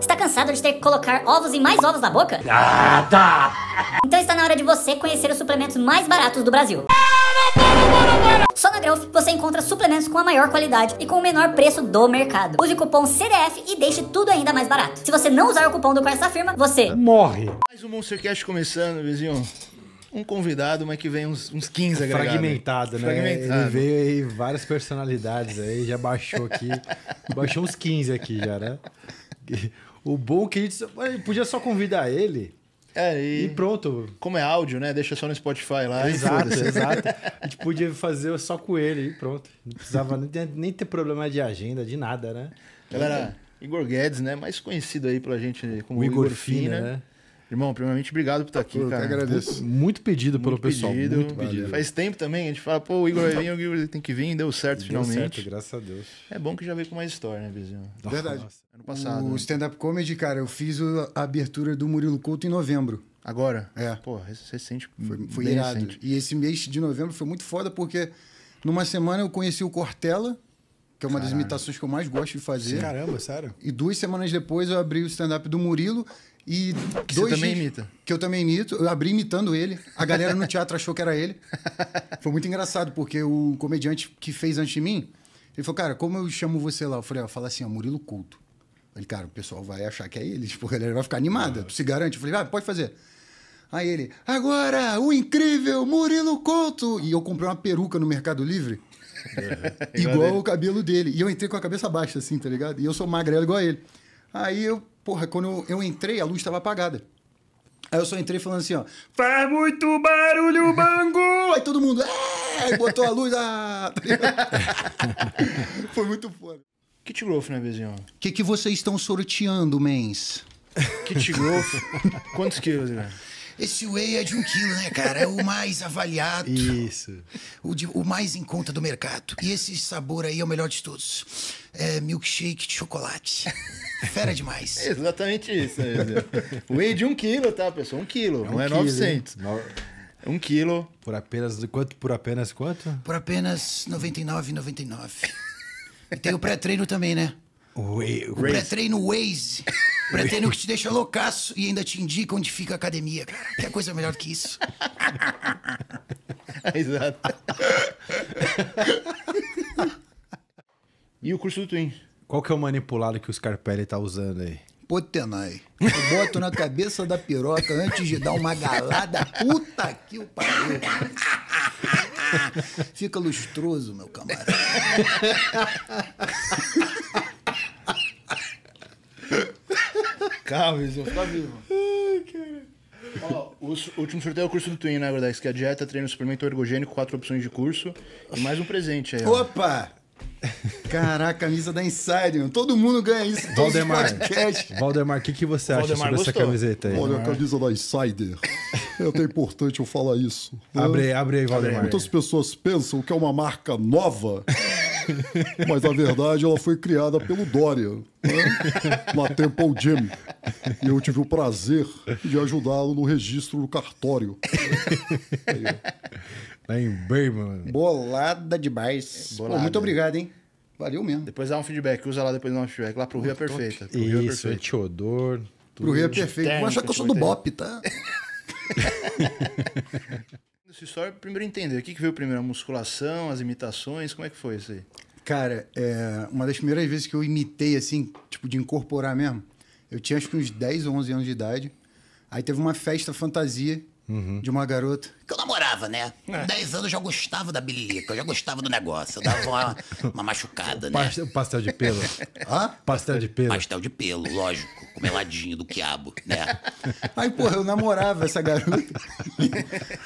Está cansado de ter que colocar ovos e mais ovos na boca? Ah, tá! Então está na hora de você conhecer os suplementos mais baratos do Brasil. Só na Growth você encontra suplementos com a maior qualidade e com o menor preço do mercado. Use o cupom CDF e deixe tudo ainda mais barato. Se você não usar o cupom do Corsa da Firma, você Morre. Mais um Monstercast começando, vizinho. Um convidado, mas que vem uns, uns 15 agregados. Fragmentado, né? Fragmentado. Ele veio aí várias personalidades aí, já baixou aqui. baixou uns 15 aqui já, né? O bom é que a gente podia só convidar ele É, e e, pronto. como é áudio, né? Deixa só no Spotify lá. Exato, exato. A gente podia fazer só com ele e pronto. Não precisava nem ter, problema de agenda, de nada, né? Galera, Igor Guedes, né? Mais conhecido aí pela gente como O Igor, Igor Fina. Fina, né? Irmão, primeiramente, obrigado por estar aqui, eu que cara. agradeço. Muito pedido pelo Muito pessoal, pedido. muito pedido. Faz tempo também, a gente fala, pô, o Igor vai vir, o Igor tem que vir, deu certo Deu finalmente. certo, graças a Deus. É bom que já veio com mais história, né, Vizinho? Verdade. Ano passado. O né? stand-up comedy, cara, eu fiz a abertura do Murilo Couto em novembro. Agora? É. Pô, recente. Foi, foi bem irado. recente. E esse mês de novembro foi muito foda porque numa semana eu conheci o Cortella, que é uma das imitações que eu mais gosto de fazer. Caramba, sério? E duas semanas depois eu abri o stand-up do Murilo e Que você dois também dias- imita. Que eu também imito. Eu abri imitando ele. A galera no teatro achou que era ele. Foi muito engraçado, porque o comediante que fez antes de mim, ele falou, cara, como eu chamo você lá? Eu falei, ó, fala assim, ó, Murilo Couto. Ele, cara, o pessoal vai achar que é ele. Tipo, a galera vai ficar animada. Tu se garante? Eu falei, ah, pode fazer. Aí ele, agora, o incrível Murilo Couto! E eu comprei uma peruca no Mercado Livre. igual o cabelo dele. E eu entrei com a cabeça baixa, assim, tá ligado? E eu sou magrelo igual a ele. Aí eu, porra, quando eu, eu entrei, a luz estava apagada. Aí eu só entrei falando assim, ó. Faz muito barulho, bangu! Aí todo mundo, é! Aí botou a luz, ah! tá? Foi muito foda. Kit Growth, né, Vizinho? O que, que vocês estão sorteando, mens? Kit Growth. Quantos quilos, cara? Esse whey é de um quilo, né, cara? É o mais avaliado. Isso. O, de- o mais em conta do mercado. E esse sabor aí é o melhor de todos. É milkshake de chocolate. Fera demais. Exatamente isso, né? Whey de um quilo, tá, pessoal? Um quilo, não é quilo, 900. hein? Um quilo. Por apenas quanto? Por apenas quanto? Por apenas R$ 99,99. E tem o pré-treino também, né? O pré-treino Waze. Pré-treino que te deixa loucaço e ainda te indica onde fica a academia, cara. Que coisa melhor que isso. Exato. e o curso do Twin? Qual que é o manipulado que o Scarpelli tá usando aí? Potenai. Eu boto na cabeça da piroca antes de dar uma galada. Puta que o pariu. Fica lustroso, meu camarada. Calma, Vizinho, fica vivo. Ó, o s- o último sorteio é o curso do Twin, né, Gordex? Que é dieta, treino, suplemento ergogênico, quatro opções de curso. E mais um presente aí, ó. Opa! Caraca, camisa da Insider. mano. Todo mundo ganha isso. Valdemar. Valdemar, o que, que você acha Valdemar sobre essa gostou. camiseta aí? Olha a camisa da Insider. É até importante eu falar isso. Abre aí, abre aí, Valdemar. Muitas pessoas pensam que é uma marca nova, mas na verdade ela foi criada pelo Dória, né? na Temple Gym. E eu tive o prazer de ajudá-lo no registro no cartório. Lá em Birmingham. Bolada demais. Pô, Bolada. muito obrigado, hein? Valeu mesmo. Depois dá um feedback, usa lá depois dá um feedback. Lá pro Rio é perfeita. Pro Rio é Isso, antiodor. Pro Rio é perfeito. Vou achar que eu sou do Bop, tá? Essa história, primeiro entender, o que, que veio primeiro? A musculação, as imitações, como é que foi isso aí? Cara, é, uma das primeiras vezes que eu imitei, assim, tipo, de incorporar mesmo, eu tinha acho que uns 10 ou 11 anos de idade. Aí teve uma festa fantasia de uma garota. que eu namorava, né? Com 10 anos eu já gostava da bilirica, eu já gostava do negócio. Eu dava uma, uma machucada, né? Pastel, pastel de pelo. Hã? pastel de pelo. Pastel de pelo, lógico, com meladinho do quiabo, né? Aí, porra, eu namorava essa garota.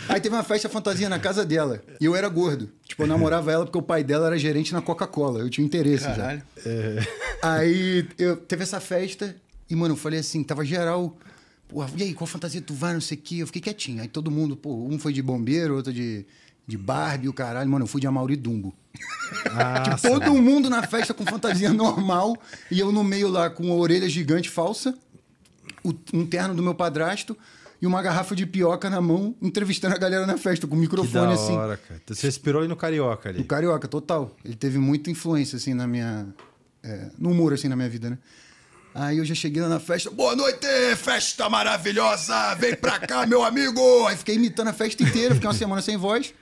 Aí teve uma festa fantasia na casa dela. E eu era gordo. Tipo, eu namorava ela porque o pai dela era gerente na Coca-Cola. Eu tinha interesse Caralho. já. Aí eu teve essa festa e, mano, eu falei assim, tava geral. Porra, e aí, qual fantasia tu vai, não sei o quê? Eu fiquei quietinho. Aí todo mundo, pô, um foi de bombeiro, outro de, de Barbie, o caralho. Mano, eu fui de Amaury Dumbo. Ah, Tipo, todo mundo na festa com fantasia normal e eu no meio lá com a orelha gigante falsa, o- um terno do meu padrasto e uma garrafa de pioca na mão, entrevistando a galera na festa com o que microfone da assim. hora, cara. Você inspirou aí no Carioca ali. O carioca, total. Ele teve muita influência, assim, na minha. é, no humor, assim, na minha vida, né? Aí eu já cheguei lá na festa, boa noite, festa maravilhosa, vem pra cá, meu amigo. Aí fiquei imitando a festa inteira, fiquei uma semana sem voz.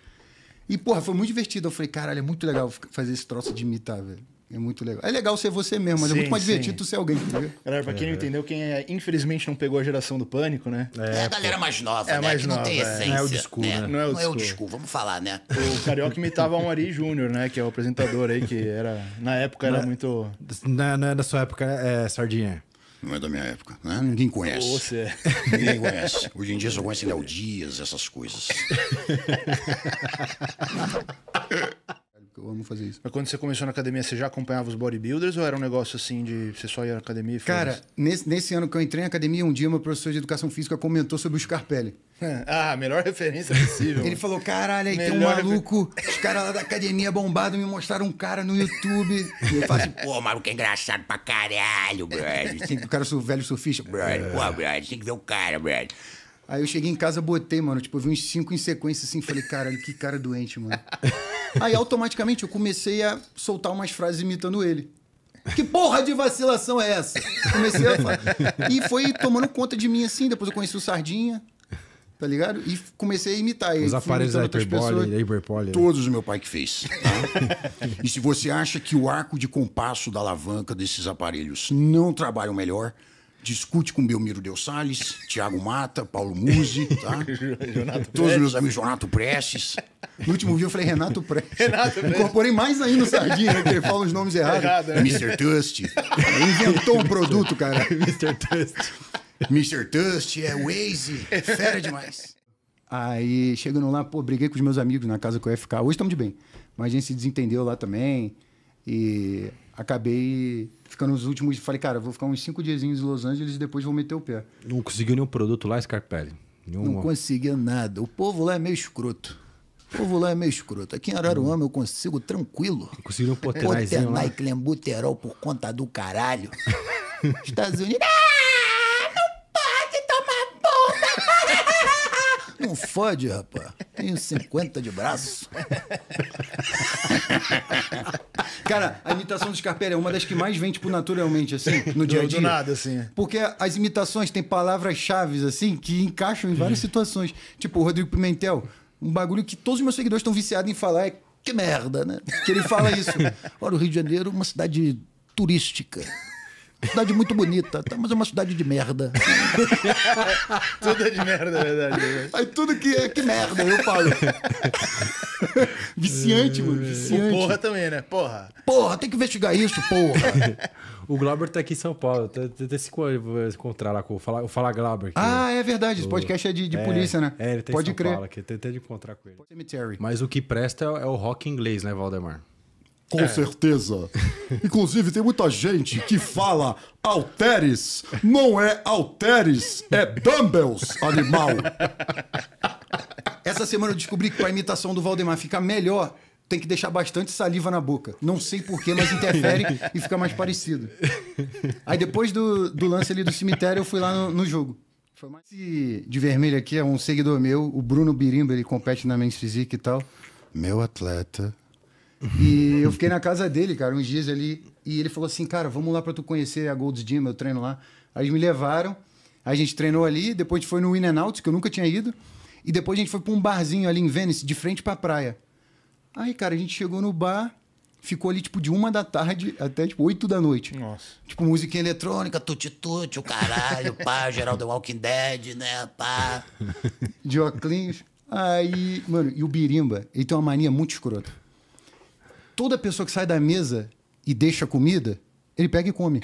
E, porra, foi muito divertido. Eu falei, caralho, é muito legal fazer esse troço de imitar, velho. É muito legal. É legal ser você mesmo, mas é Sim, muito mais sim. divertido ser alguém, entendeu? Galera, pra quem não entendeu, quem é, infelizmente não pegou a geração do pânico, né? É, a galera mais nova, É né? mais que não nova, tem é. essência. Não é old school, né? Não é old Não é vamos falar, né? O Carioca imitava o Ari Júnior, né? Que é o apresentador aí, que era. Na época era muito. Não, não é da sua época, é Sardinha. Não é da minha época, né? Ninguém conhece. Você. Ninguém conhece. Hoje em dia só conhece Léo Dias, essas coisas. Eu amo fazer isso. Mas quando você começou na academia, você já acompanhava os bodybuilders ou era um negócio assim de você só ia na academia e Cara, nesse, nesse ano que eu entrei na academia, um dia meu professor de educação física comentou sobre o Scarpelli. ah, a melhor referência possível. Ele falou: caralho, aí tem um Melhor maluco, os caras lá da academia bombado me mostraram um cara no YouTube. E eu faço assim, Pô, o maluco é engraçado pra caralho, brother. o cara su- velho surfista. Brother, pô, brother, tem que ver o cara, brother. Aí eu cheguei em casa, botei, mano, tipo, eu vi uns cinco em sequência assim, falei, caralho, que cara doente, mano. Aí automaticamente eu comecei a soltar umas frases imitando ele. Que porra de vacilação é essa? Comecei a falar. E foi tomando conta de mim assim, depois eu conheci o Sardinha, tá ligado? E comecei a imitar ele. Os aparelhos da hiperbole, da hiperbole. Todos o meu pai que fez. tá? e se você acha que o arco de compasso da alavanca desses aparelhos não trabalham melhor, discute com Belmiro Del Salles, Thiago Mata, Paulo Musi, tá? Todos os meus amigos, Jonato Prestes. No último vídeo eu falei Renato Prestes. Renato Incorporei mais ainda o Sardinha, né, que ele fala os nomes errados. Errado, né? Mr. Tust. Ele inventou um produto, cara. Mr. Tust. Mr. Tust é Waze. Fera demais. Aí, chegando lá, pô, briguei com os meus amigos na casa que eu ia ficar. Hoje estamos de bem. Mas a gente se desentendeu lá também. E acabei ficando os últimos. Falei, cara, vou ficar uns cinco diazinhos em Los Angeles e depois vou meter o pé. Não conseguiu nenhum produto lá, Scarpelli? Não Nenhuma. conseguia nada. O povo lá é meio escroto. O povo lá é meio escroto. Aqui em Araruama eu consigo tranquilo. Conseguiu um potenaizinho lá. Potenai Clembuterol por conta do caralho. Estados Unidos. Ah, não pode tomar bomba. Não fode, rapaz. Tenho 50 de braço. Cara, a imitação do Scarpelli é uma das que mais vem, tipo, naturalmente, assim, no dia a dia. do nada, assim. Porque as imitações têm palavras-chave, assim, que encaixam em várias situações. Tipo, o Rodrigo Pimentel, um bagulho que todos os meus seguidores estão viciados em falar é que merda, né? Que ele fala isso. Olha, o Rio de Janeiro é uma cidade turística. Cidade muito bonita, tá? mas é uma cidade de merda. Tudo é de merda, é verdade. né? Aí tudo que é que merda, eu falo. viciante, mano. O Viciante. porra também, né? Porra. Porra, tem que investigar isso, porra. O Glauber tá aqui em São Paulo. Tenta se co- encontrar lá com o Fala, o Fala Glauber. ah, é verdade. Esse podcast é de, de É, polícia, né? É, ele tá Pode em São crer. Paulo aqui. Tentei de encontrar com ele. Cemetery. Mas o que presta é, é o rock inglês, né, Valdemar? Com certeza. Inclusive, tem muita gente que fala halteres. Não é halteres, é dumbbells, animal. Essa semana eu descobri que pra imitação do Valdemar ficar melhor, tem que deixar bastante saliva na boca. Não sei porquê, mas interfere e fica mais parecido. Aí depois do, do lance ali do cemitério, eu fui lá no, no jogo. Foi mais... Esse de vermelho aqui é um seguidor meu, o Bruno Birimba, ele compete na Men's Physique e tal. Meu atleta. E eu fiquei na casa dele, cara, uns dias ali. E ele falou assim, cara, vamos lá pra tu conhecer a Gold's Gym, eu treino lá. Aí eles me levaram, a gente treinou ali, depois a gente foi no In n Out, que eu nunca tinha ido. E depois a gente foi pra um barzinho ali em Venice, de frente pra praia. Aí, cara, a gente chegou no bar, ficou ali, tipo, de uma da tarde até, tipo, oito da noite. Nossa. Tipo, musiquinha eletrônica, Tuti-tuti, o caralho, pá, Geraldo Walking Dead, né, pá. óculos. Aí, mano, e o Birimba, ele tem uma mania muito escrota. Toda pessoa que sai da mesa e deixa comida, ele pega e come.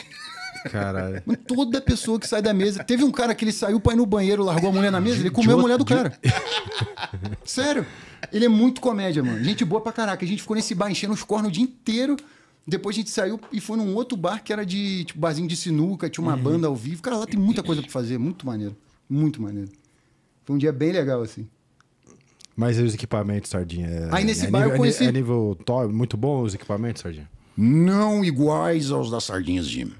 Caralho. Mano, Toda pessoa que sai da mesa. Teve um cara que ele saiu pra ir no banheiro, largou a mulher na mesa, ele comeu a mulher do cara. Sério. Ele é muito comédia, mano. Gente boa pra caraca. A gente ficou nesse bar enchendo os cornos o dia inteiro. Depois a gente saiu e foi num outro bar que era de tipo, barzinho de sinuca, tinha uma banda ao vivo. Cara, lá tem muita coisa pra fazer. Muito maneiro. Muito maneiro. Foi um dia bem legal, assim. Mas e os equipamentos, Sardinha? É- Aí nesse é bar eu nível- conheci- É nível top, muito bom os equipamentos, Sardinha? Não iguais aos da Sardinhas Gym.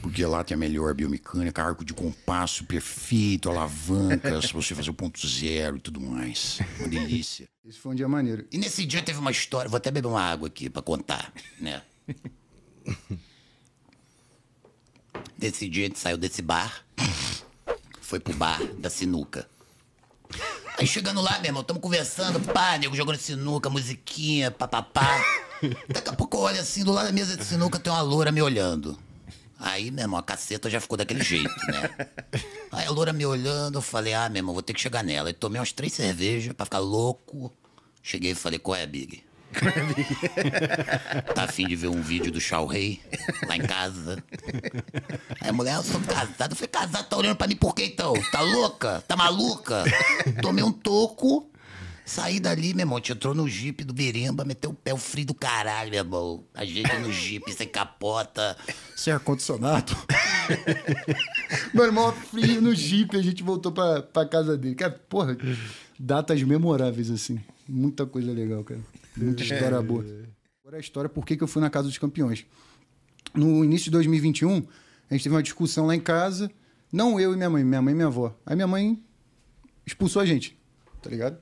Porque lá tem a melhor biomecânica, arco de compasso perfeito, alavancas, pra você fazer o ponto zero e tudo mais. Uma delícia. Esse foi um dia maneiro. E nesse dia teve uma história, vou até beber uma água aqui pra contar, né? Nesse dia a gente saiu desse bar, foi pro bar da sinuca. Aí chegando lá, meu irmão, tamo conversando, pá, nego jogando sinuca, musiquinha, papapá. Daqui a pouco eu olho assim, do lado da mesa de sinuca tem uma loura me olhando. Aí, meu irmão, a caceta já ficou daquele jeito, né? Aí a loura me olhando, eu falei, ah, meu irmão, vou ter que chegar nela. Aí tomei umas três cervejas pra ficar louco. Cheguei e falei, qual é, Big? tá afim de ver um vídeo do Shao Rei lá em casa? Aí a mulher, eu sou casado. Eu falei, casado, tá olhando pra mim por quê então? Tá louca? Tá maluca? Tomei um toco, saí dali, meu irmão. Gente entrou no jipe do Biremba, meteu o pé o frio do caralho, meu irmão. A gente no jipe, sem capota. Sem ar-condicionado. Meu irmão, frio no Jeep, a gente voltou pra, pra casa dele. Cara, porra, datas memoráveis, assim. Muita coisa legal, cara. Muita história boa. Agora a história, por que, que eu fui na Casa dos Campeões. No início de 2021, a gente teve uma discussão lá em casa. Não eu e minha mãe, minha mãe e minha avó. Aí minha mãe expulsou a gente, tá ligado?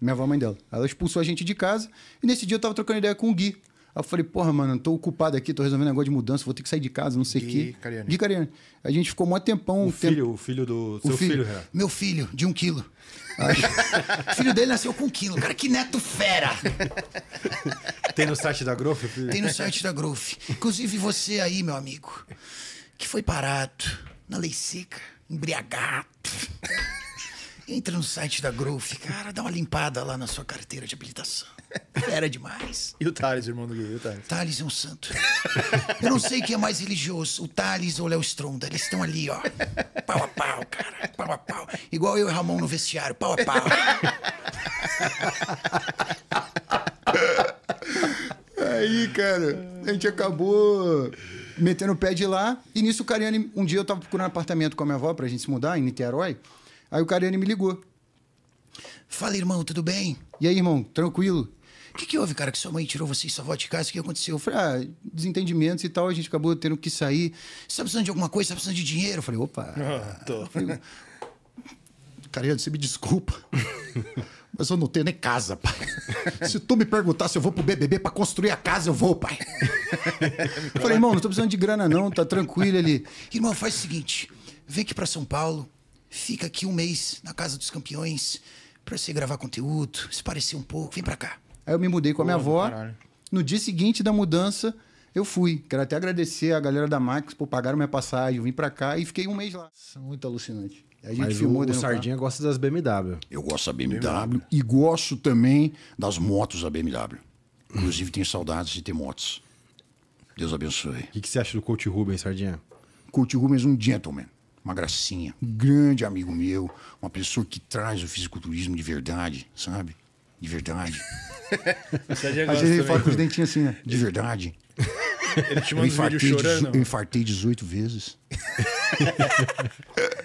Minha avó, mãe dela. Ela expulsou a gente de casa. E nesse dia eu tava trocando ideia com o Gui. Aí eu falei, porra, mano, tô ocupado aqui, tô resolvendo negócio de mudança, vou ter que sair de casa, não sei o quê. Cariani. Gui Cariani. A gente ficou mó tempão. O tempo- filho, o filho do O seu filho, filho. Renato. Meu filho, de um quilo. o filho dele nasceu com um quilo. Cara, que neto fera. Tem no site da Growth? Tem no site da Growth. Inclusive você aí, meu amigo, que foi parado na lei seca, embriagado. Entra no site da Growth, cara, dá uma limpada lá na sua carteira de habilitação. Fera demais. E o Thales, irmão do Gui, e o Thales? Thales é um santo. Eu não sei quem é mais religioso, o Thales ou o Léo Stronda. Eles estão ali, ó. Pau a pau, cara. Pau a pau. Igual eu e o Ramon no vestiário, pau a pau. Aí, cara, a gente acabou metendo o pé de lá. E nisso o Cariani, um dia eu tava procurando apartamento com a minha avó pra gente se mudar em Niterói. Aí o Cariani me ligou. Fala, irmão, tudo bem? E aí, irmão, tranquilo? O que, que houve, cara, que sua mãe tirou você e sua avó de casa? O que aconteceu? Eu falei, ah, desentendimentos e tal, a gente acabou tendo que sair. Você tá precisando de alguma coisa? Você tá precisando de dinheiro? Eu falei, opa, Ah, tô. Cariani, você me desculpa. Mas eu não tenho nem casa, pai. Se tu me perguntar se eu vou pro BBB pra construir a casa, eu vou, pai. Eu falei, irmão, não tô precisando de grana não, tá tranquilo ali. Irmão, faz o seguinte: vem aqui pra São Paulo, fica aqui um mês na Casa dos Campeões pra você gravar conteúdo, se parecer um pouco, vem pra cá. Aí eu me mudei com a minha Pô, avó. caralho. No dia seguinte da mudança, eu fui. Quero até agradecer a galera da Max por pagaram minha passagem. Eu vim pra cá e fiquei um mês lá. Muito alucinante. A gente Mas o, filmou o dentro do carro. Sardinha gosta das BMW. Eu gosto da BMW e gosto também das motos da BMW. Inclusive tenho saudades de ter motos. Deus abençoe. O que, que você acha do Coach Rubens, Sardinha? Kurt Rubens, um gentleman, uma gracinha, um grande amigo meu, uma pessoa que traz o fisiculturismo de verdade, sabe? De verdade. Sardinha Às vezes ele fala com os dentinhos assim, né? De verdade. Ele te manda uns vídeos chorando. eu infartei 18 vezes.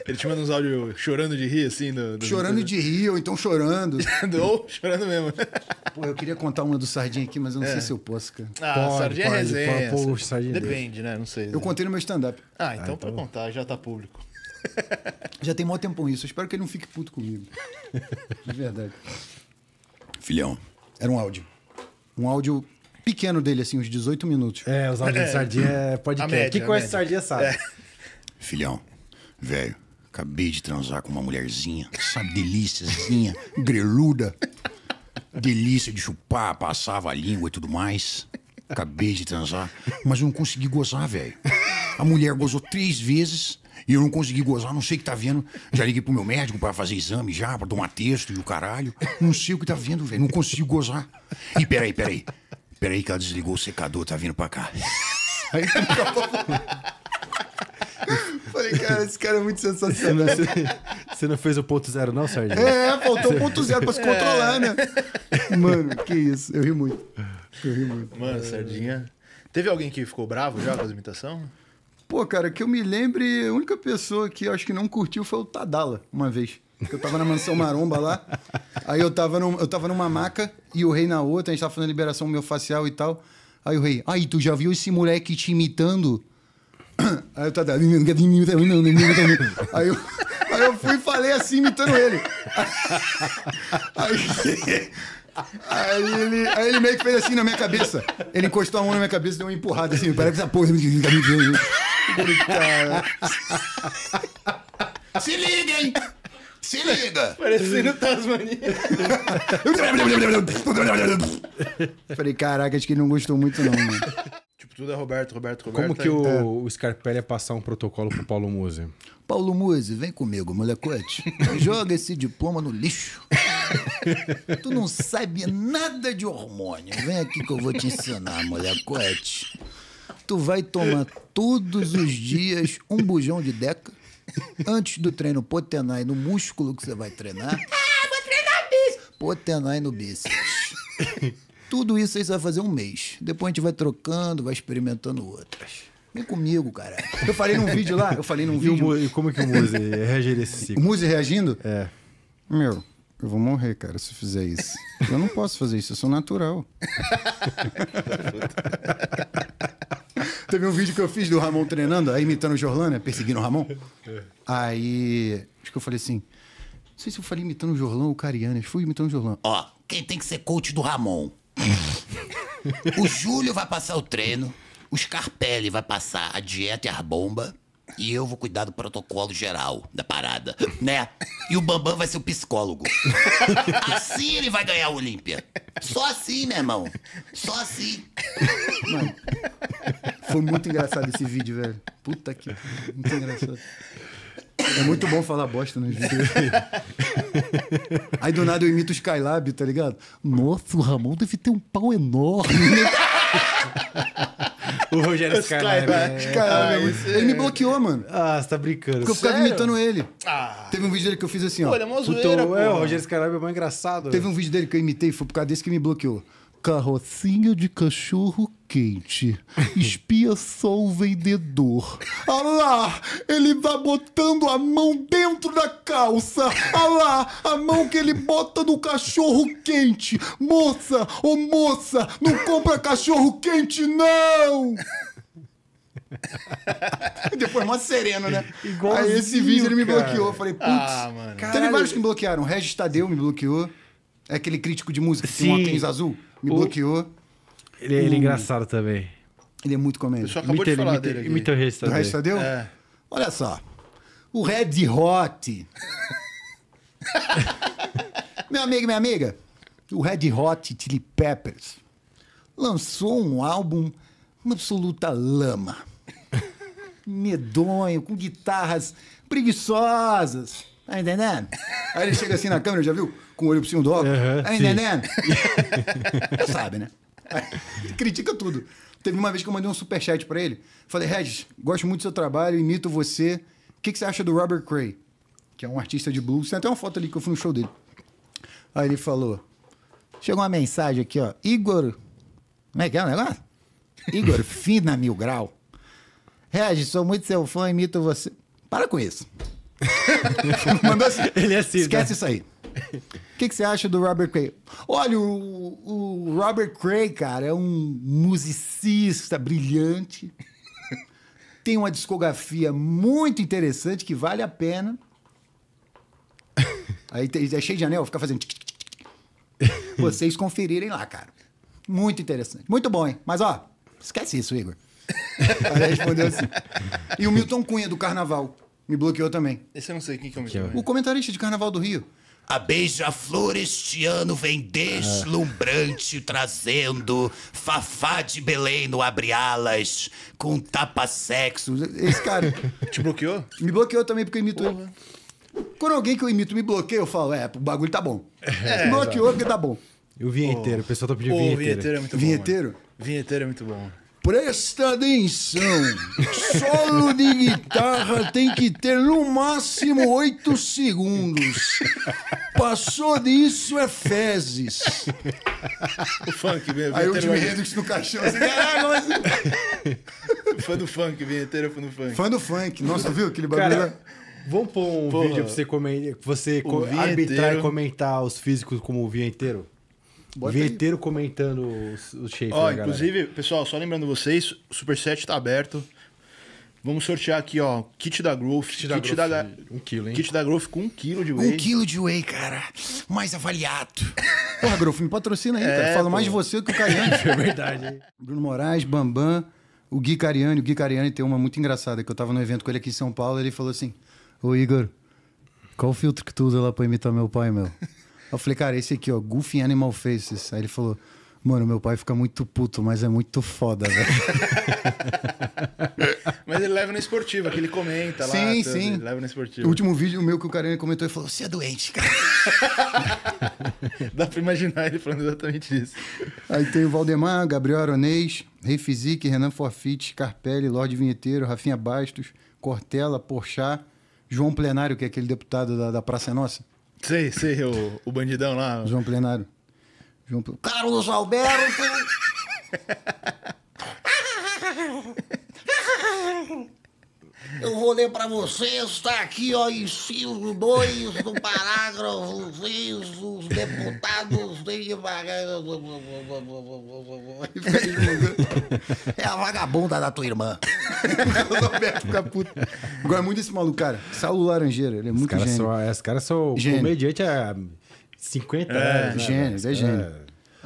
Ele te manda uns áudios chorando de rir, assim. Do, do- Chorando de rir, ou então chorando. Ou chorando mesmo. Pô, eu queria contar uma do Sardinha aqui, mas eu não sei se eu posso, cara. Ah, Pode, Sardinha é pode, resenha. pode pôr o Sardinha Depende, né? Não sei. Eu contei no meu stand-up. Ah, então pra contar, já tá público. Já tem mó tempão isso. Eu espero que ele não fique puto comigo. De verdade. Filhão, Era um áudio. Um áudio pequeno dele, assim, uns 18 minutos. É, os áudios de Sardinha é podcast. média, Quem conhece. Sardinha sabe. filhão, velho, acabei de transar com uma mulherzinha, sabe, delíciazinha, greluda, delícia de chupar, passava a língua e tudo mais. Acabei de transar, mas eu não consegui gozar, velho. A mulher gozou três vezes e eu não consegui gozar, não sei o que tá vendo. Já liguei pro meu médico pra fazer exame já, pra tomar texto e o caralho. Não sei o que tá vendo, velho, não consigo gozar. E peraí, peraí. Peraí que ela desligou o secador, tá vindo pra cá. Aí Falei, cara, esse cara é muito sensacional. Você não fez o ponto zero, não, Sardinha? É, faltou um ponto zero pra se controlar, né? Mano, que isso. Eu ri muito. Eu ri muito. Mano, Sardinha. Teve alguém que ficou bravo já com as imitações? Pô, cara, que eu me lembre, a única pessoa que eu acho que não curtiu foi o Tadala, uma vez. Eu tava na mansão Maromba lá, aí eu tava, num- eu tava numa maca e o rei na outra, a gente tava fazendo liberação miofascial e tal. Aí o rei, aí tu já viu esse moleque te imitando? Aí não, não, não, não. Aí eu, aí eu fui e falei assim, imitando ele. Aí, aí, ele, aí ele meio que fez assim na minha cabeça. Ele encostou a mão na minha cabeça e deu uma empurrada assim. Parece que essa porra tá. Se liga, hein? Se liga. Parecendo Tasmania. Falei, caraca, acho que ele não gostou muito, não, mano. tipo, tudo é Roberto, Roberto, Roberto. Como que o, o Scarpelli ia passar um protocolo pro Paulo Musi? Paulo Muzi, vem comigo, molecote. Joga esse diploma no lixo. Tu não sabe nada de hormônio. Vem aqui que eu vou te ensinar, molecote. Tu vai tomar todos os dias um bujão de deca antes do treino potenai no músculo que você vai treinar. Ah, vou treinar bíceps. Potenai no bíceps. Tudo isso aí você vai fazer um mês. Depois a gente vai trocando, vai experimentando outras. Vem comigo, cara. Eu falei num vídeo lá, eu falei num E, o vídeo. E como que o Musi reagiria a esse O ciclo? Muzi reagindo? É. Meu, eu vou morrer, cara, se fizer isso. Eu não posso fazer isso, eu sou natural. Teve um vídeo que eu fiz do Ramon treinando, aí imitando o Jorlano, perseguindo o Ramon. Aí, acho que eu falei assim, não sei se eu falei imitando o Jorlão ou o Cariani, fui imitando o Jorlão. Ó, quem tem que ser coach do Ramon? o Júlio vai passar o treino, o Scarpelli vai passar a dieta e as bombas, e eu vou cuidar do protocolo geral da parada, né? E o Bambam vai ser o psicólogo. assim ele vai ganhar o Olímpia. Só assim, meu irmão. Só assim. Foi muito engraçado esse vídeo, velho. Puta que muito engraçado. É muito bom falar bosta nos vídeos. Aí do nada eu imito o Skylab, tá ligado? Nossa, o Ramon deve ter um pau enorme. O Rogério Skylab. é- Skylab, é muito- ele me bloqueou, mano. Ah, você tá brincando. Porque eu ficava Sério? imitando ele. Ah, Teve um vídeo dele que eu fiz assim, ó. ele é mó zoeira, o- é, o. Rogério Skylab é mais engraçado. Teve um vídeo dele que eu imitei, foi por causa desse que me bloqueou. Carrocinha de cachorro quente. Espia só o vendedor. Ah lá, ele vai botando a mão dentro da calça. Ah lá, a mão que ele bota no cachorro quente. Moça, ô moça, não compra cachorro quente, não! Depois, mó sereno, né? Aí esse Igualzinho, vídeo ele me cara. bloqueou. Eu falei, putz. Ah, mano. Teve vários que me bloquearam. O Regis Tadeu me bloqueou. É aquele crítico de música que tem um Sim. óculos azul. Me O- bloqueou. Ele, ele é engraçado também. Ele é muito O comédia. pessoal acabou de ele, falar imita, dele aqui. imita o Regis O. Tadeu? É. Olha só. O Red Hot. Meu amigo e minha amiga, o Red Hot Chili Peppers lançou um álbum uma absoluta lama. Medonho, com guitarras preguiçosas. Tá entendendo? Aí ele chega assim na câmera, já viu? Com o olho por cima do óculos. Tá sim. entendendo? Já sabe, né? Aí, critica tudo. Teve uma vez que eu mandei um superchat pra ele. Falei, Regis, gosto muito do seu trabalho, imito você. O que, que você acha do Robert Cray? Que é um artista de blues. Tem até uma foto ali que eu fui no show dele. Aí ele falou: Chegou uma mensagem aqui, ó. Igor. Como é que é o negócio? Igor Fina Mil Grau. Regis, sou muito seu fã, imito você. Para com isso. Mandou assim. Ele é assim, Esquece né? isso aí. O que, que você acha do Robert Cray? Olha, o, o Robert Cray, cara, é um musicista brilhante. Tem uma discografia muito interessante que vale a pena. Aí é cheio de anel, fica fazendo. tic, tic, tic, tic. Vocês conferirem lá, cara. Muito interessante. Muito bom, hein? Mas, ó, esquece isso, Igor. Aí respondeu assim. E o Milton Cunha, do Carnaval, me bloqueou também. Esse eu não sei quem que é o Que é o- Milton. O comentarista de Carnaval do Rio. A beija-flor este ano vem deslumbrante, trazendo Fafá de Belém no abre-alas, com tapa-sexo. Esse cara Te bloqueou? me bloqueou também porque eu imito ele. Quando alguém que eu imito me bloqueia, eu falo, é, o bagulho tá bom. me bloqueou porque tá bom. E o vinheteiro, o pessoal tá pedindo Pô, o vinheteiro. vinheteiro é muito bom. Vinheteiro? mano. Vinheteiro é muito bom. Presta atenção. Solo de guitarra tem que ter no máximo oito segundos. Passou disso é fezes. O funk, vinheteiro. Aí o Jimi Hendrix no caixão, assim, caralho, mas... fã do funk, vinheteiro é fã do funk. Fã do funk. Nossa, viu aquele bagulho? Cara, vamos pôr um Porra. vídeo pra você, comen- você arbitrar e comentar os físicos como o vinheteiro? O Bota aí. comentando os, os shapes Ó, da galera. inclusive, pessoal, só lembrando vocês, o Superset tá aberto. Vamos sortear aqui, ó, kit da Growth. Kit da Growth, ga- um quilo, hein? Kit da Growth com um quilo de whey. Um quilo de whey, cara. Mais avaliado. Porra, Grofo, me patrocina aí, É, cara. Fala pô. mais de você do que o Cariani. É verdade, hein? Bruno Moraes, Bambam, O Gui Cariani, o Gui Cariani tem uma muito engraçada, que eu tava no evento com ele aqui em São Paulo, ele falou assim, ô Igor, qual o filtro que tu usa lá pra imitar meu pai, meu? Eu falei, cara, esse aqui, ó, Goofy Animal Faces. Aí ele falou, mano, meu pai fica muito puto, mas é muito foda, velho. Mas ele leva na esportiva, que ele comenta lá. Sim, sim. Ele leva na esportiva. O último vídeo meu que o Cariani comentou, ele falou, você é doente, cara. Dá pra imaginar ele falando exatamente isso. Aí tem o Valdemar, Gabriel Aronês, Rei Fizik, Renan Forfit, Carpelli, Lorde Vinheteiro, Rafinha Bastos, Cortella, Porchat, João Plenário, que é aquele deputado da, da Praça é Nossa. Sei, sei, o, o bandidão lá. João Plenário. João Pl- Carlos Alberto. Eu vou ler pra vocês, está aqui, ó, inciso 2 do parágrafo 6, os deputados têm que pagar. É a vagabunda da tua irmã. o Roberto fica puto. Agora é muito esse maluco, cara. Saulo Laranjeira, ele é muito caras gênio. são, os caras são Gênio. comediante há 50 anos. né, Gênio, velho? é gênio.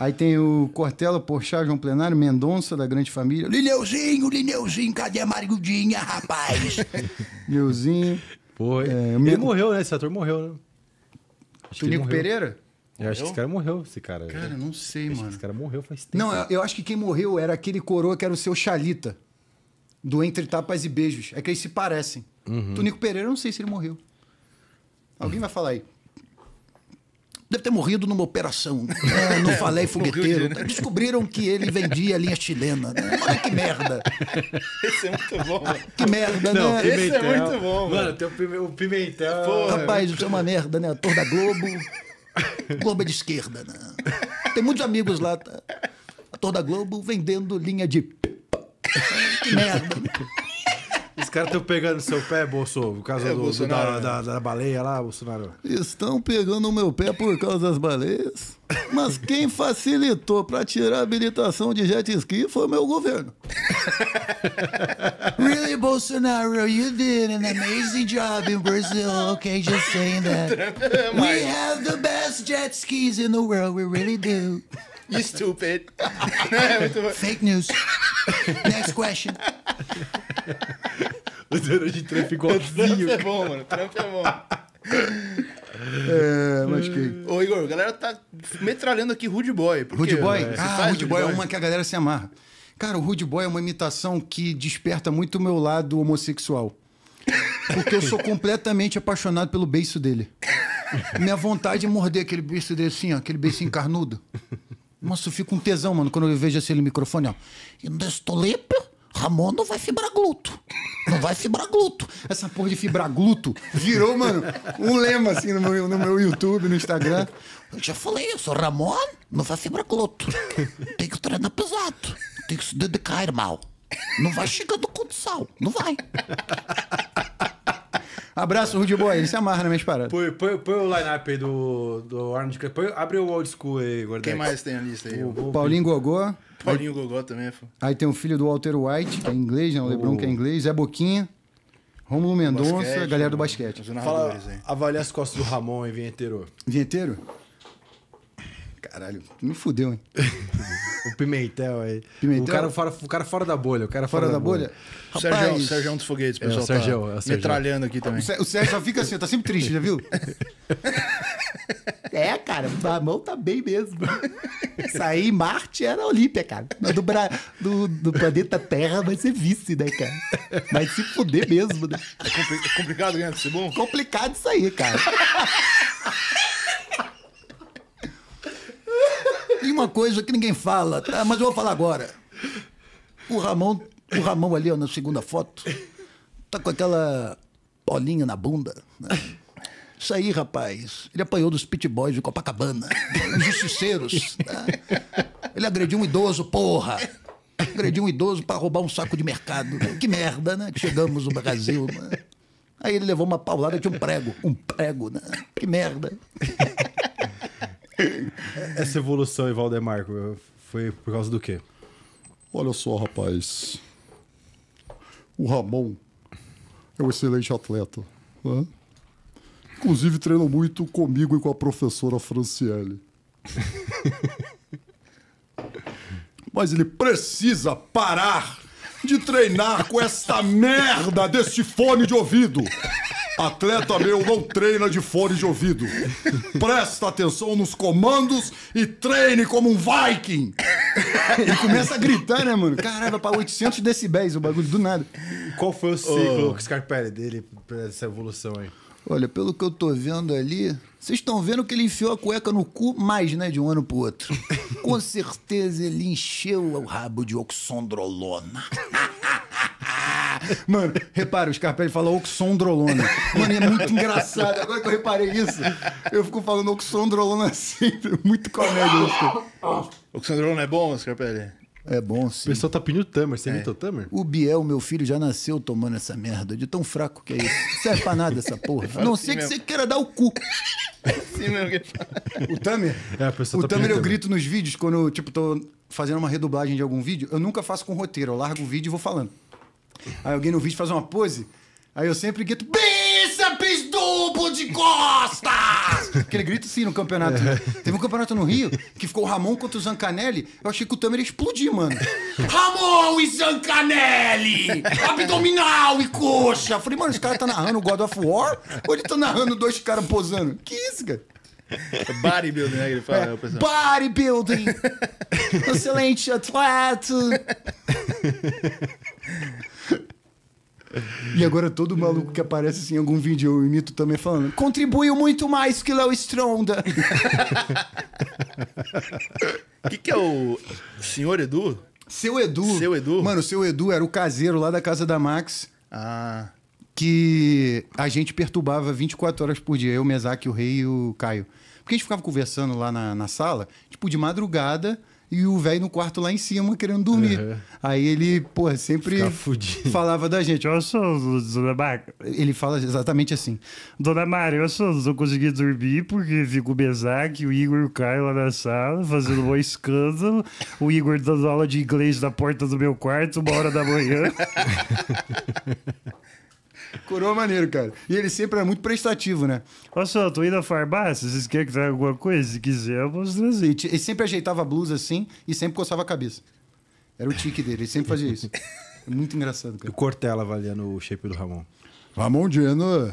Aí tem o Cortella, Porchat, João Plenário, Mendonça, da Grande Família, Lineuzinho, Lineuzinho, cadê a Marigudinha, rapaz? Leuzinho, Pô, É, ele meu- morreu, né? Esse ator morreu, né? Acho Tunico morreu. Pereira? Eu acho que esse cara morreu, esse cara. Cara, não sei, Acho que mano. Esse cara morreu faz tempo. Não, eu, eu acho que quem morreu era aquele coroa que era o seu Xalita. Do Entre Tapas e Beijos. É que eles se parecem. Uhum. Tunico Pereira, eu não sei se ele morreu. Alguém vai falar aí. Deve ter morrido numa operação. É, não falei fogueteiro. Descobriram que ele vendia linha chilena. né? Olha que merda. Esse é muito bom, mano. Que merda, Não, né? Esse é muito bom, Mano, tem o Pime- o Pimentel. Porra. Rapaz, isso é uma merda, né? Ator da Globo. Globo é de esquerda, né? Tem muitos amigos lá, tá? Ator da Globo vendendo linha de. Que merda. Os caras estão pegando seu pé, Bolso, por causa É, do, do- Bolsonaro, da, né? da, da baleia lá, Bolsonaro. Estão pegando o meu pé por causa das baleias. Mas quem facilitou para tirar a habilitação de jet ski foi o meu governo. Really, Bolsonaro, you did an amazing job in Brazil. Okay, just saying that. We have the best jet skis in the world. We really do. You stupid. Fake news. Next question. O Donald Trump Trump igualzinho. é bom, mano. Trump é bom. É, mas que. Ô, Igor, a galera tá metralhando aqui Rude Boy. Por Rude quê? Boy? Você Ah, Rude Boy é uma que a galera se amarra. Cara, o Rude Boy é uma imitação que desperta muito o meu lado homossexual. Porque eu sou completamente apaixonado pelo beiço dele. Minha vontade é morder aquele beiço dele assim, ó, aquele beicinho carnudo. Nossa, eu fico com tesão, mano, quando eu vejo assim no microfone, ó. Neste lip, Ramon não vai fibrar gluto. Não vai fibrar gluto. Essa porra de fibragluto virou, mano, um lema assim no meu, no meu YouTube, no Instagram. Eu já falei, eu sou Ramon, não vai fibrar gluto. Tem que treinar pesado. Tem que se dedicar, irmão. Não vai chegando com sal. Não vai. Abraço, Rude Boy, ele se amarra nas minhas paradas. Põe, põe, põe o line-up aí do, do Arnold. Põe, abre o old school aí, Gordex. Quem mais tem a lista aí? O Paulinho Gogó, Paulinho Gogó também é fã. aí tem o filho do Walter White, que é inglês, né? O Lebron, que é inglês, Zé Boquinha, Rômulo Mendonça, Basquete, galera do né? basquete. Os Fala, aí. avalia as costas do Ramon e Vinheteiro. Vinheteiro? Caralho, me fudeu, hein? O Pimentel aí. Pimentel? O cara, fora, o cara fora da bolha. O cara Fora da bolha? O Sérgio, o Sérgio é um dos foguetes, o pessoal o Sérgio, tá é o Sérgio. metralhando aqui também. O Sé- O Sérgio só fica assim, tá sempre triste, já viu? É, cara, o Ramon tá bem mesmo. Isso aí, Marte era Olímpia, cara. Mas Do, Bra... do, do planeta Terra vai ser vice, né, cara? Vai se fuder mesmo, né? É, compli- é complicado ganhar desse bom? Complicado isso aí, cara. E uma coisa que ninguém fala, tá? Mas eu vou falar agora. O Ramon, o Ramon ali, ó, na segunda foto, tá com aquela bolinha na bunda. né? Isso aí, rapaz. Ele apanhou dos pit boys de Copacabana. Os justiceiros. tá? Ele agrediu um idoso, porra. Agrediu um idoso para roubar um saco de mercado. Que merda, né? Que chegamos no Brasil. Né? Aí ele levou uma paulada de um prego. Um prego, né? Que merda. Essa evolução aí, Valdemar, foi por causa do quê? Olha só, rapaz. O Ramon é um excelente atleta. né? Inclusive treinou muito comigo e com a professora Franciele. Mas ele precisa parar de treinar com esta merda deste fone de ouvido. Atleta meu não treina de fone de ouvido. Presta atenção nos comandos e treine como um Viking. Ele começa a gritar, né, mano? Caralho, vai pra 800 decibéis o bagulho, do nada. Qual foi o ciclo, Scarpelli, dele pra essa evolução aí? Olha, pelo que eu tô vendo ali, vocês estão vendo que ele enfiou a cueca no cu mais, né, de um ano pro outro. Com certeza ele encheu o rabo de oxandrolona. Mano, repara, o Scarpelli fala oxandrolona. Mano, é muito engraçado. Agora que eu reparei isso, eu fico falando oxandrolona sempre. Muito comédia isso. O Xandrão não é bom, Scarpelli? É bom, O sim. pessoal tá pedindo o Tamer. Você imita o Tamer? O Biel, meu filho, já nasceu tomando essa merda. De tão fraco que é isso. Não serve pra nada essa porra. A não ser que mesmo. você queira dar o cu. Sim, mesmo que ele fala. O Tamer? É, a pessoa o tá Tamer eu grito nos vídeos quando eu, tipo, tô fazendo uma redublagem de algum vídeo. Eu nunca faço com roteiro. Eu largo o vídeo e vou falando. Aí alguém no vídeo faz uma pose. Aí eu sempre grito: Bíceps duplo de costas! Aquele grito sim no campeonato. Teve um campeonato no Rio que ficou o Ramon contra o Zancanelli. Eu achei que o Tamer ia explodir, mano. Ramon e Zancanelli! Abdominal e coxa! Eu falei, mano, esse cara tá narrando God of War? Ou ele tá narrando dois caras posando? Que isso, cara? É bodybuilding, né? Ele fala, É, bodybuilding. Excelente atleta. E agora todo maluco que aparece assim, em algum vídeo, eu imito também falando contribuiu muito mais que Léo Stronda. O que, que é o senhor Edu? Seu Edu. Seu Edu? Mano, o seu Edu era o caseiro lá da casa da Max Ah, que a gente perturbava 24 horas por dia, eu, o Mesaque, o Rei e o Caio. Porque a gente ficava conversando lá na, na sala, tipo, de madrugada, e o velho no quarto lá em cima querendo dormir. Uhum. Aí ele, porra, sempre falava da gente, ó, só, dona Mar... Ele fala exatamente assim. Dona Mari, eu só não consegui dormir porque fica o Mesaque, o Igor e o Caio lá na sala, fazendo um escândalo, o Igor dando aula de inglês na porta do meu quarto, uma hora da manhã. Coroa maneiro, cara. E ele sempre era muito prestativo, né? Ó só, tô indo à farmácia, vocês querem que traga alguma coisa? Se quiser, eu posso trazer. Ele sempre ajeitava a blusa assim e sempre coçava a cabeça. Era o tique dele, ele sempre fazia isso. É muito engraçado, E cara. o Cortella avaliando o shape do Ramon. Ramon Dino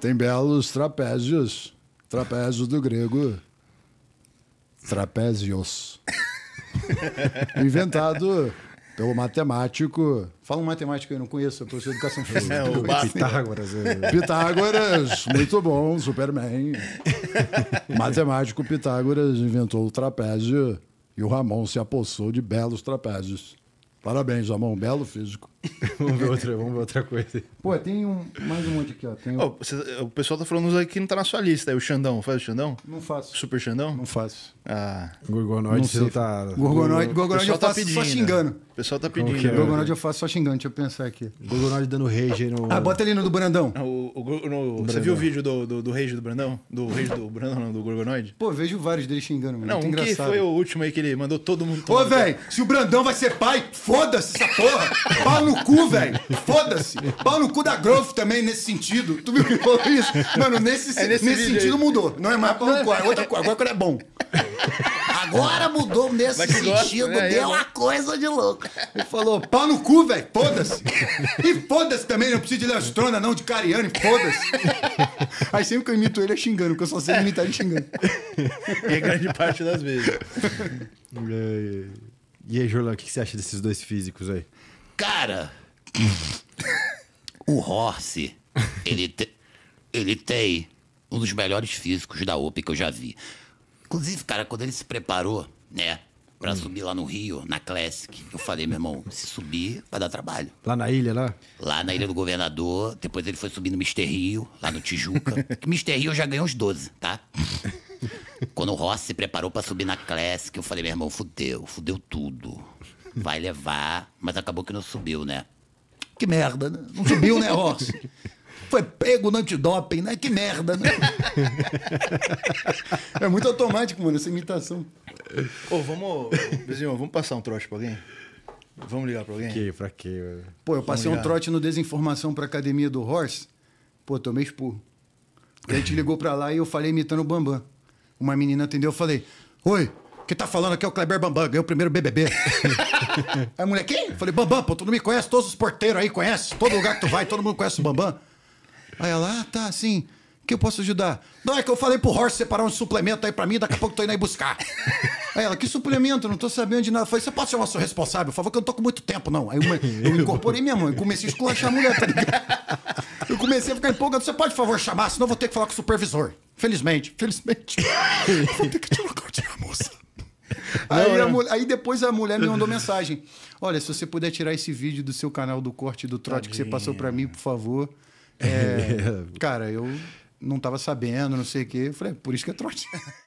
tem belos trapézios. Trapézios do grego. Trapézios. Inventado pelo matemático. Fala um matemático aí, eu não conheço, eu professor de educação física. é o. Pitágoras. é. Pitágoras, muito bom, Superman. Matemático Pitágoras inventou o trapézio e o Ramon se apossou de belos trapézios. Parabéns, Ramon, belo físico. vamos, ver outra, vamos ver outra coisa. Pô, tem um, mais um monte aqui, ó. Tem Ô, você- o pessoal tá falando uns aí que não tá na sua lista. Aí o Xandão, faz o Xandão? Não faço. Super Xandão? Não faço. Ah, Gorgonoide, você tá... Gorgonoide, o Gorgonoide eu tá faço pedindo. só xingando. O pessoal tá pedindo. que é? né? Gorgonoide eu faço só xingando, deixa eu pensar aqui. Gorgonoide dando rage aí no... Ah, bota ali no do Brandão. O, o, Gor- no- você viu o vídeo do, do, do Rage do Brandão? Do Rage do Brandão, não, do Gorgonoide? Pô, vejo vários dele xingando, mano. Não, muito um que engraçado. foi o último aí que ele mandou todo mundo Ô, velho, se o Brandão vai ser pai, foda-se essa porra. Pau no cu, velho. Foda-se. Pau no cu da Growth também, nesse sentido. Tu viu que ele falou isso? Mano, nesse, É nesse nesse sentido aí. mudou. Não é mais pau no cu, é outra coisa. Agora quando é bom. Agora mudou nesse que gosta, sentido, né? deu uma coisa de louco. Ele falou, pau no cu, velho. Foda-se. E foda-se também, não precisa de Leostrona, não, de Cariani. Foda-se. Aí sempre que eu imito ele é xingando, porque eu só sei imitar ele xingando. E é grande parte das vezes. É, E aí, Jorlan, o que que você acha desses dois físicos aí? Cara, o Horse, ele, te- ele tem um dos melhores físicos da OP que eu já vi. Inclusive, cara, quando ele se preparou, né, pra subir lá no Rio, na Classic, eu falei, meu irmão, se subir, vai dar trabalho. Lá na ilha, lá? Lá na Ilha do Governador, depois ele foi subir no Mister Rio, lá no Tijuca. Mister Rio já ganhou uns 12, tá? Quando o Ross se preparou pra subir na Classic, eu falei, meu irmão, fudeu, fudeu tudo. Vai levar, mas acabou que não subiu, né? Que merda, né? Não subiu, né, Ross? Foi pego no antidoping, né? Que merda, né? É muito automático, mano, essa imitação. Ô, vamos. Vizinho, vamos passar um trote pra alguém? Vamos ligar pra alguém? Que, pra quê? Pô, eu passei um trote no Desinformação pra academia do Horse. Pô, tomei expurro. Porque a gente ligou pra lá e eu falei imitando o Bambam. Uma menina atendeu, eu falei: Oi, Quem tá falando aqui é o Kleber Bambam, ganhou o primeiro BBB. aí a mulher, quem? Eu falei, Bambam, pô, tu não me conhece, todos os porteiros aí conhecem, todo lugar que tu vai, todo mundo conhece o Bambam. Aí ela, ah, tá, o que eu posso ajudar? Não, é que eu falei pro Horst separar um suplemento aí pra mim, daqui a pouco eu tô indo aí buscar. Aí ela, que suplemento? Não tô sabendo de nada. Eu falei, você pode chamar o seu responsável? Por favor, que eu não tô com muito tempo, não. Aí eu, eu incorporei minha mãe, comecei a esculachar a mulher, tá ligado? Eu comecei a ficar empolgado. Você pode, por favor, chamar, senão eu vou ter que falar com o supervisor. Felizmente, felizmente. vou ter que tirar o corte da moça. Aí, a mulher- aí depois a mulher me mandou mensagem. Olha, se você puder tirar esse vídeo do seu canal do corte do trote que você passou pra mim, por favor. É, cara, eu não tava sabendo, não sei o quê. Eu falei, "É por isso que é trote.